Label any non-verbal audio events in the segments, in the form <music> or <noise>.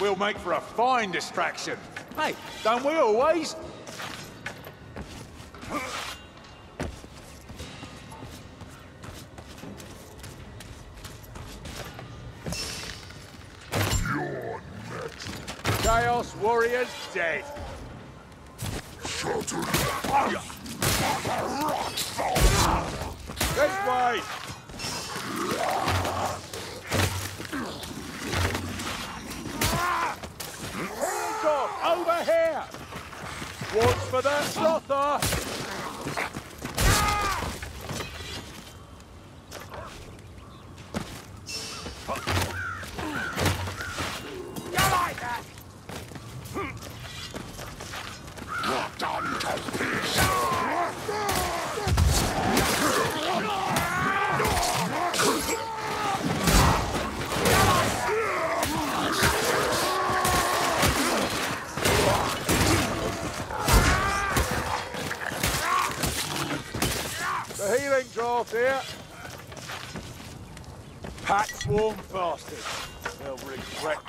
We'll make for a fine distraction. Hey, don't we always? Chaos Warrior's dead. Shattered. This way! Over here! Watch for that slother!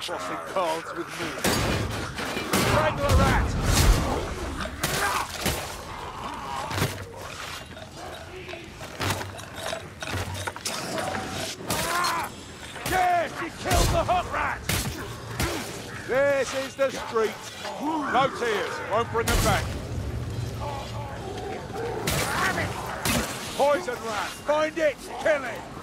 Crossing paths with me. Strangler rat! Yes, he killed the hot rat! This is the street. No tears, won't bring them back. Poison rat! Find it! Kill it!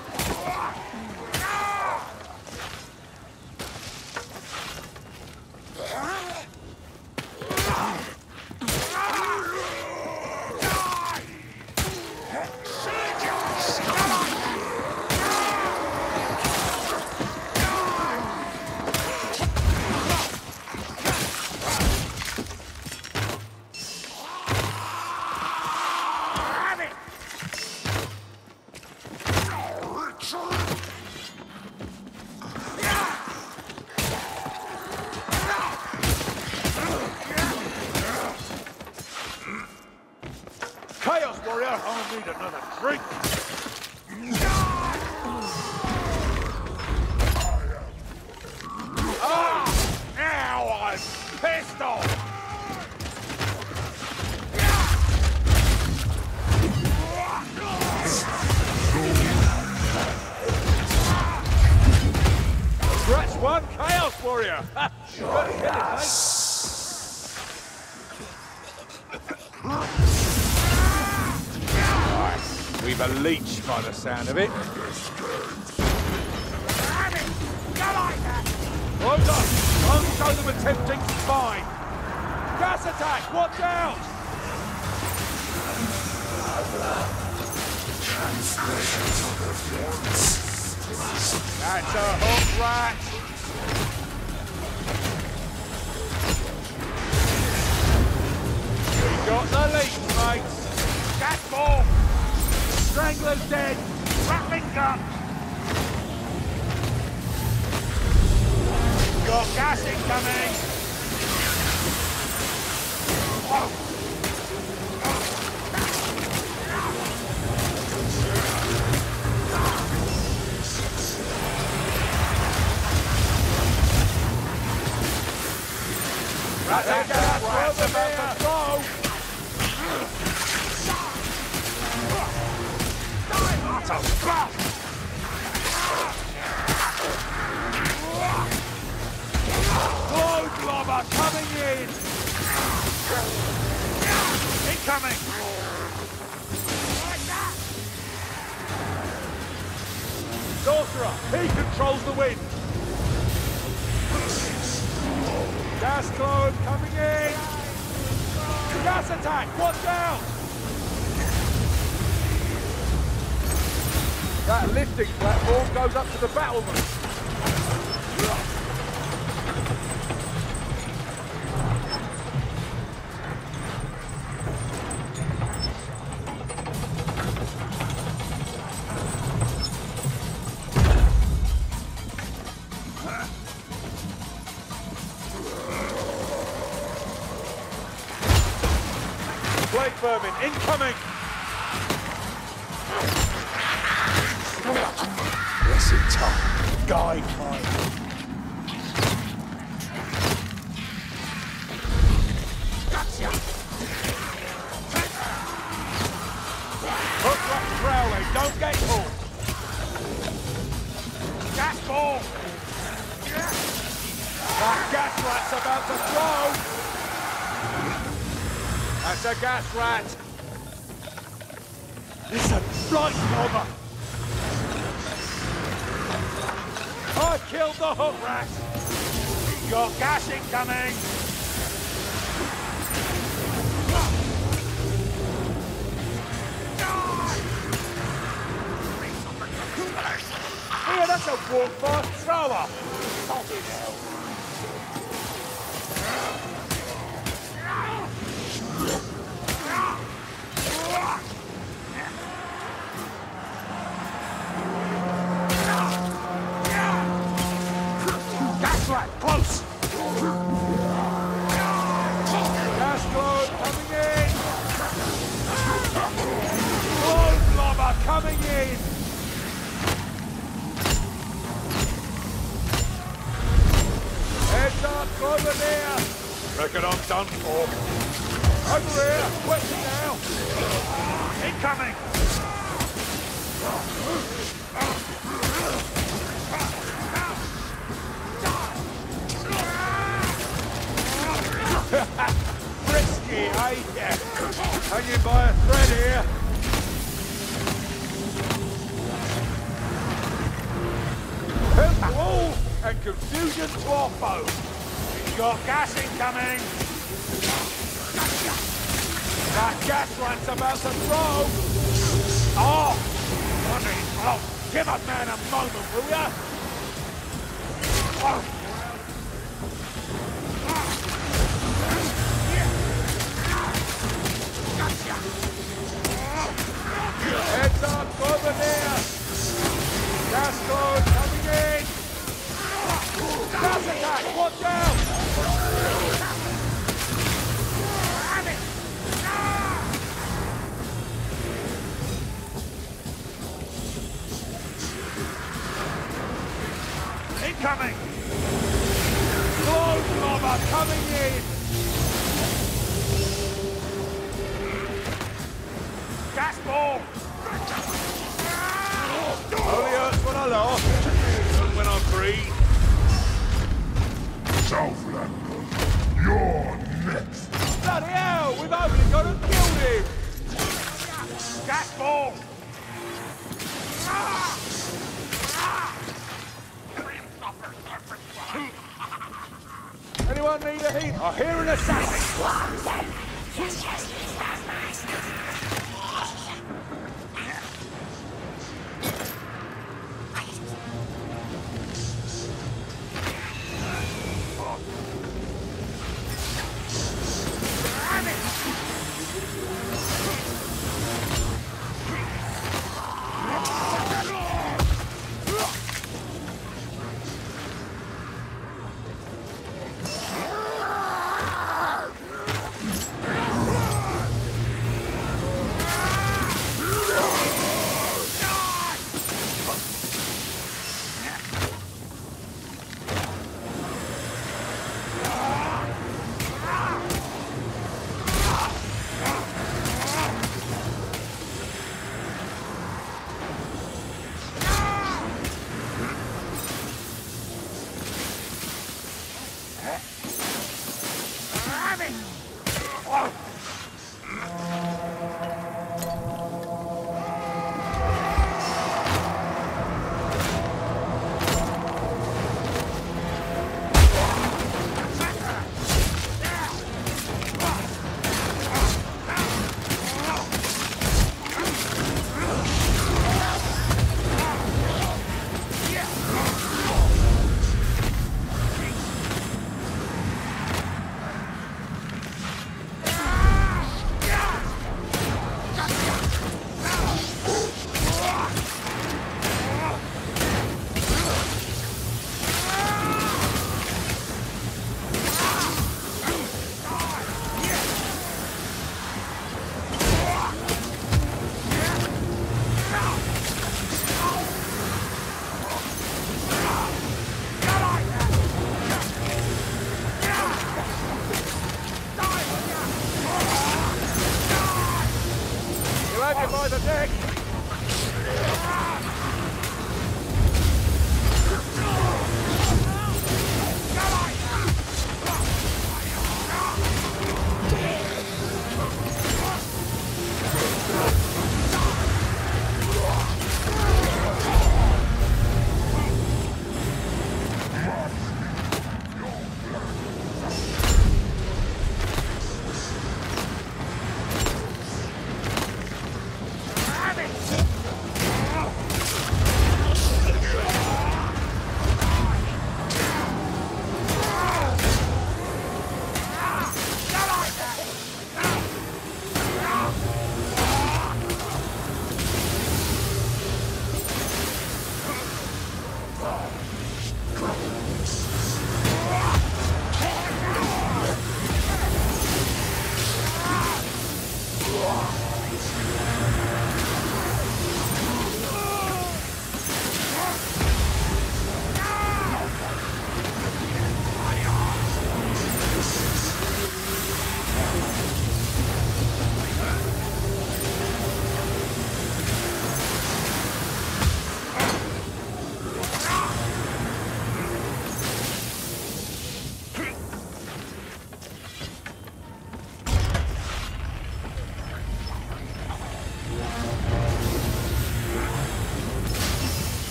We've a leech by the sound of it. Close up! Don't show them a tempting spine! Gas attack! Watch out! That's a hook rat! Got the lead, mates! Gas ball! Strangler's dead! Ratling gun! Got gas incoming! Ratling gun! Rat's about to throw! What a buff! Globber coming in! Incoming! Sorcerer, he controls the wind! Gas clone coming in! Gas attack, watch out! That lifting platform goes up to the battlement. Plague vermin incoming! Blessed time. Guide my... Gotcha! Hook up Crowley, don't get caught! Gas ball! That gas rat's about to throw! That's a gas rat! It's a right over! I killed the hook rat! Got gas incoming! Here, that's a walk fast thrower! Salty hell! Gas coming in! Heads up, over there! Reckon I'm done for. Over here, wetting now! Incoming! <laughs> Frisky, eh? Hanging by a thread here. And confusion to our foe. Got gas incoming. That gas rat's about to throw. Oh, bloody oh, Give a man a moment, will ya? Oh. Heads up, over there! Gas in! Gas attack, watch out! Incoming! Globe lobber coming in! Gas ball! Only hurts when I laugh, when I breathe. Southlanders, you're next. Bloody hell, we've only got to kill him! Gas ball! Anyone need a heat? I hear an assassin!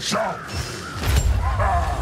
Shout! Ah!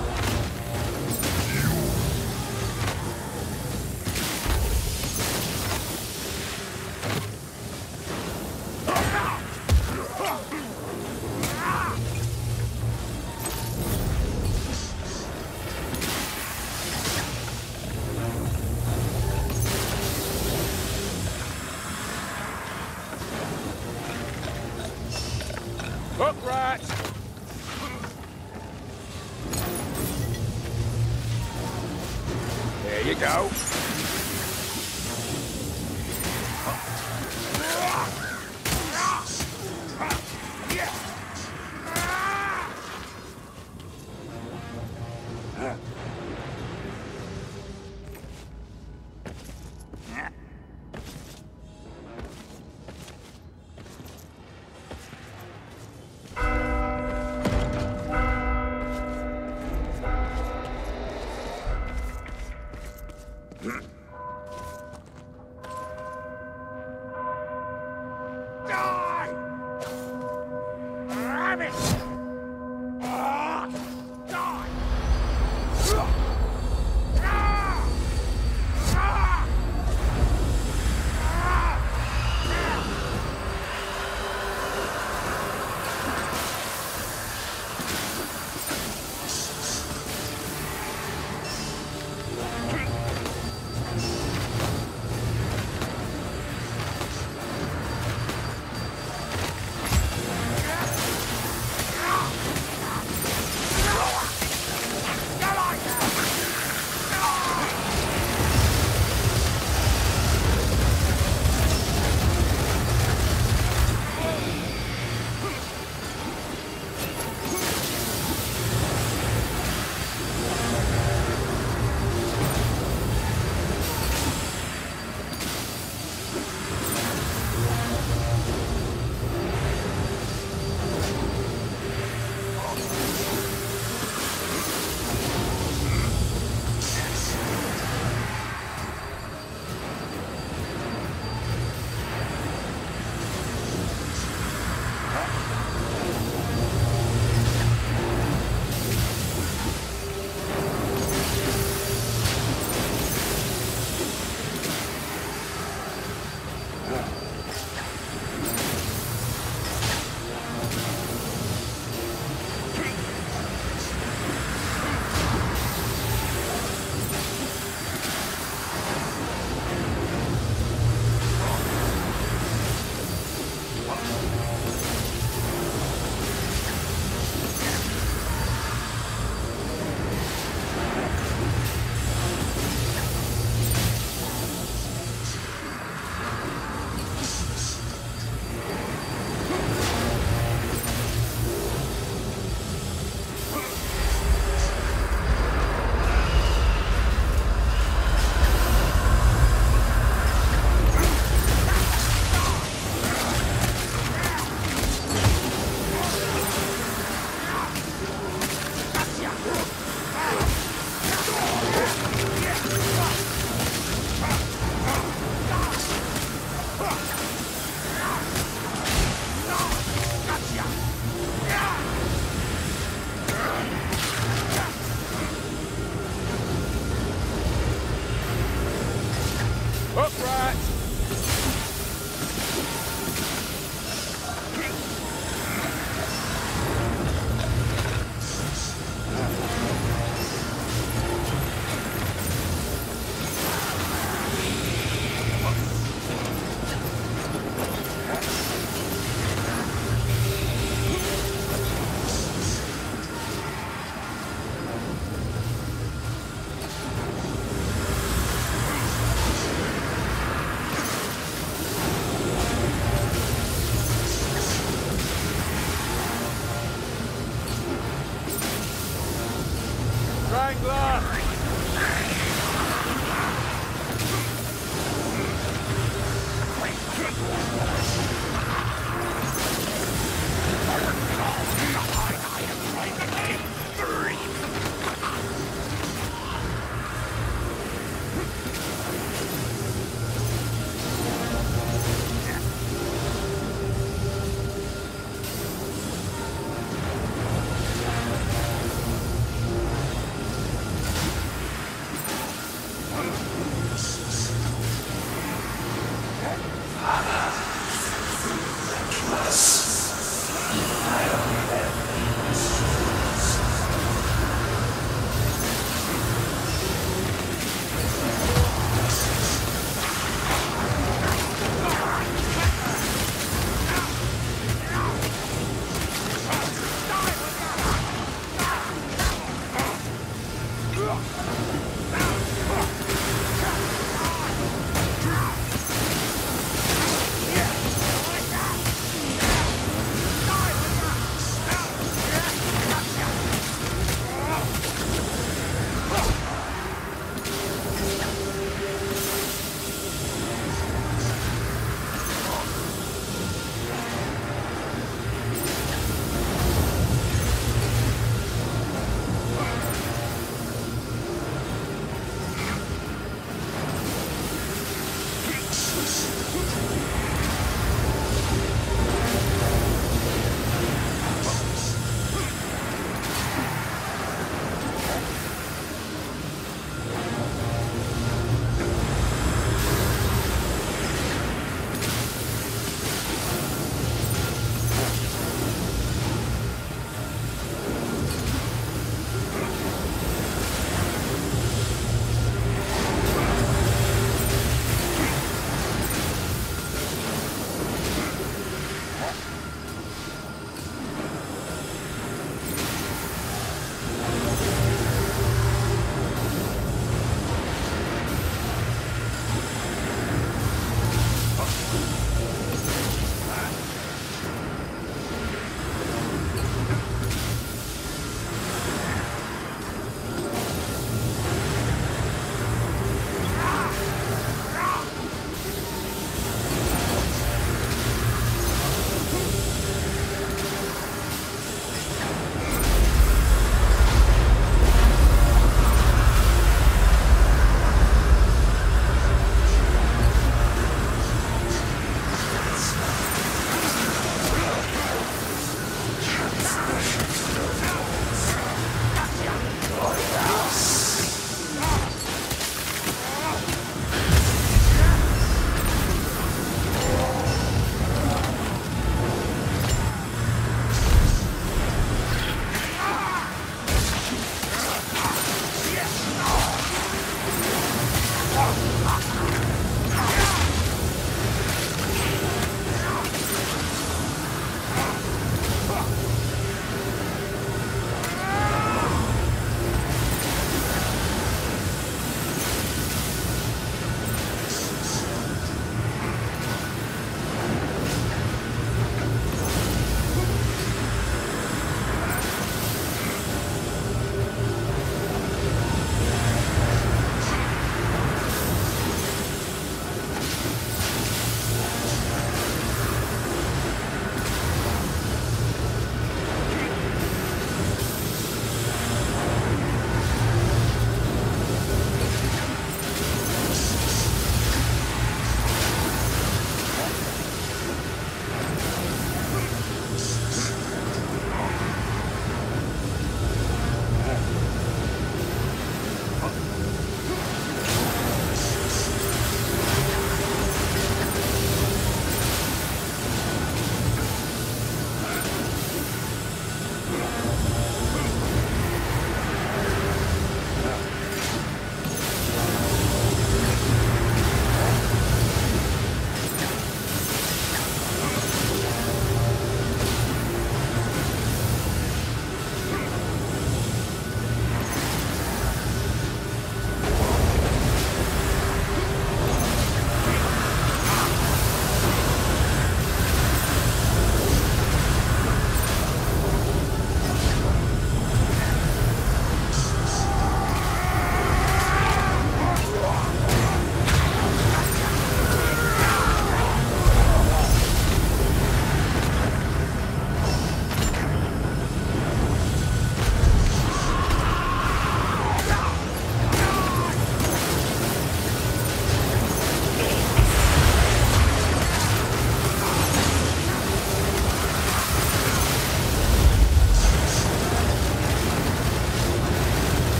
Right.